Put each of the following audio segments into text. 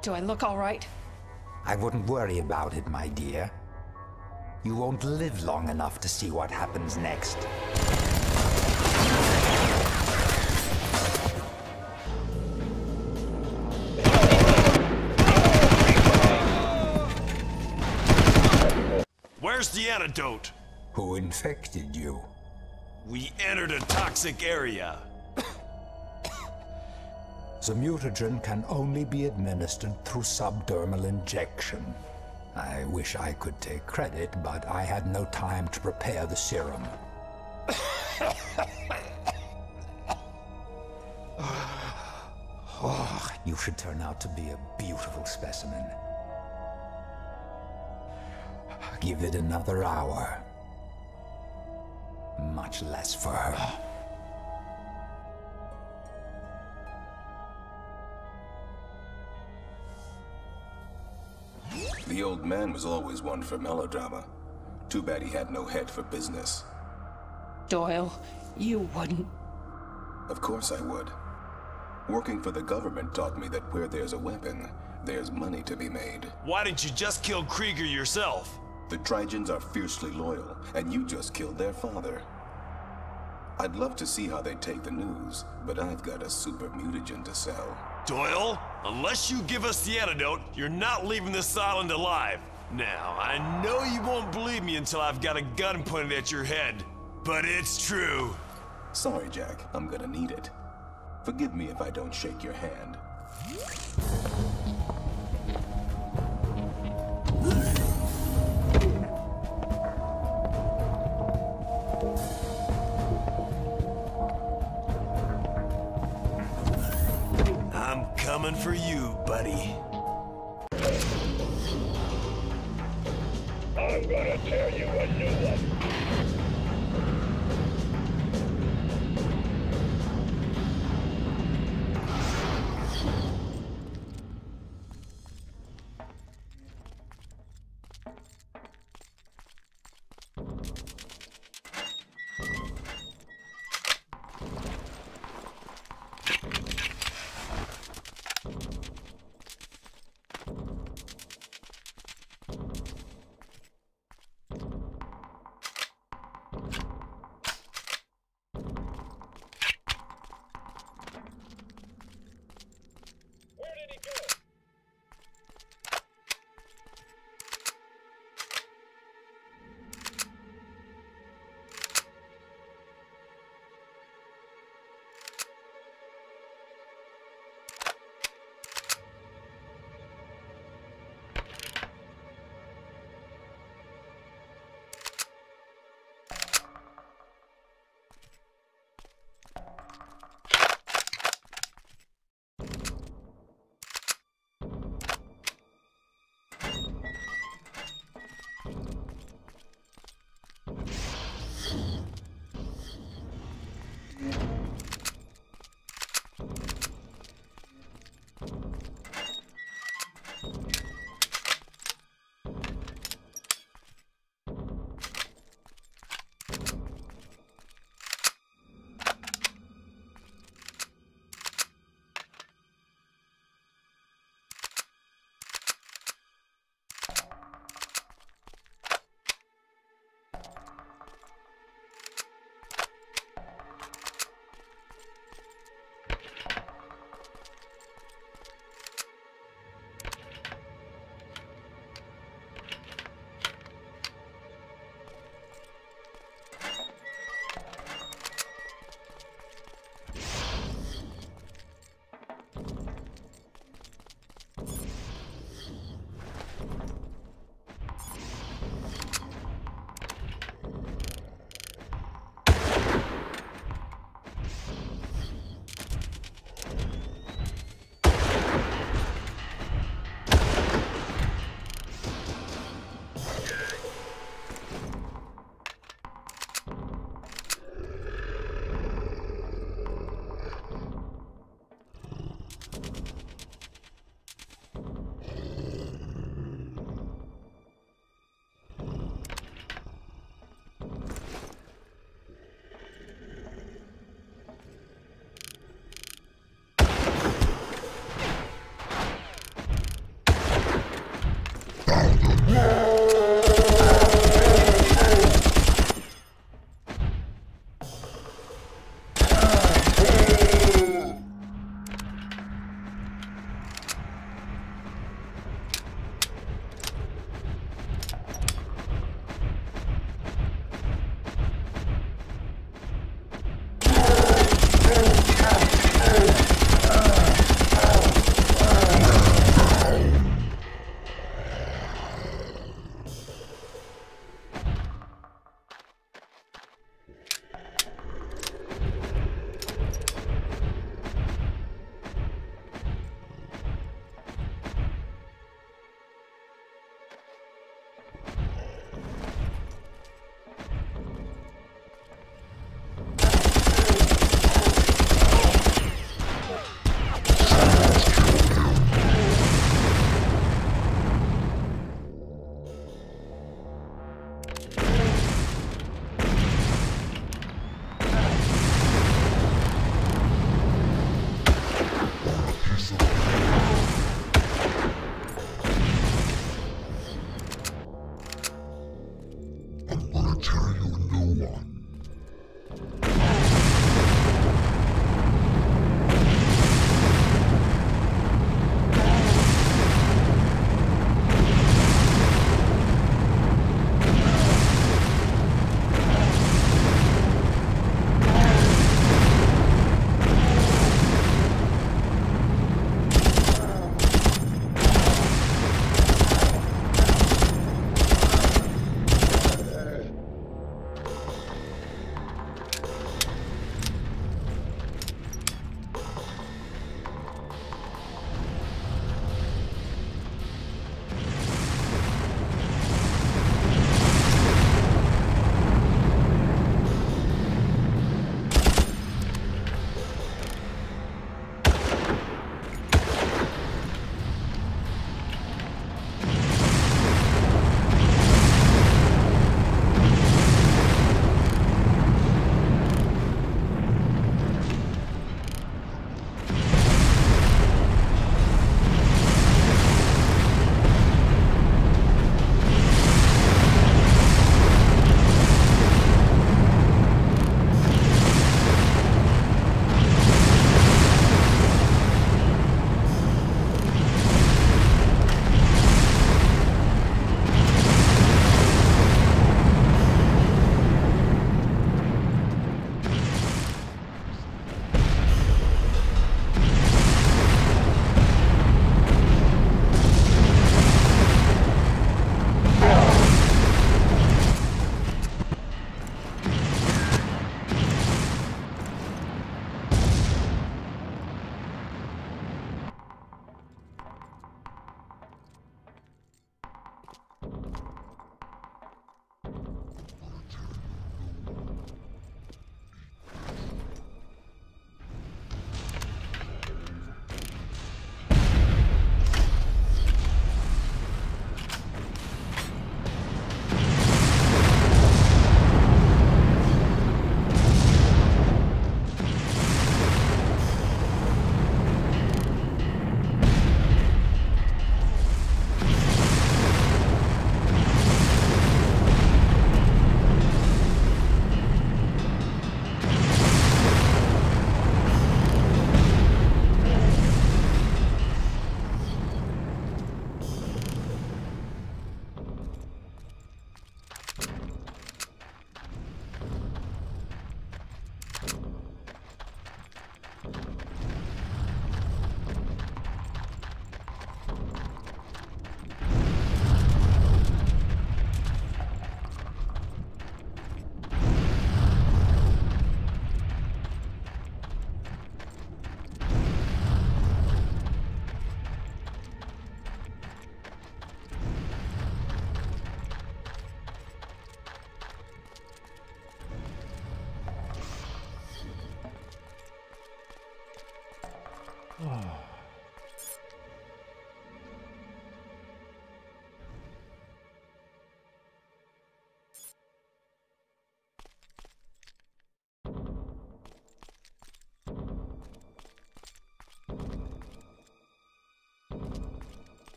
Do I look all right? I wouldn't worry about it, my dear. You won't live long enough to see what happens next. Where's the antidote? Who infected you? We entered a toxic area. The mutagen can only be administered through subdermal injection. I wish I could take credit, but I had no time to prepare the serum. oh, you should turn out to be a beautiful specimen. Give it another hour. Much less for her. Old man was always one for melodrama. Too bad he had no head for business. Doyle, you wouldn't. Of course I would. Working for the government taught me that where there's a weapon, there's money to be made. Why didn't you just kill Krieger yourself? The Trigens are fiercely loyal, and you just killed their father. I'd love to see how they take the news, but I've got a super mutagen to sell. Doyle, unless you give us the antidote, you're not leaving this island alive. Now, I know you won't believe me until I've got a gun pointed at your head, but it's true. Sorry, Jack, I'm gonna need it. Forgive me if I don't shake your hand. Coming for you, buddy. I'm gonna tear you a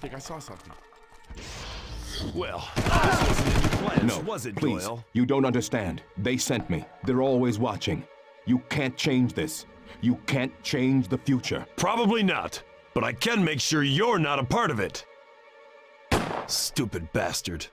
think I saw something. Well, this wasn't in your plans, No, was it, please. Doyle? You don't understand. They sent me. They're always watching. You can't change this. You can't change the future. Probably not, but I can make sure you're not a part of it. Stupid bastard.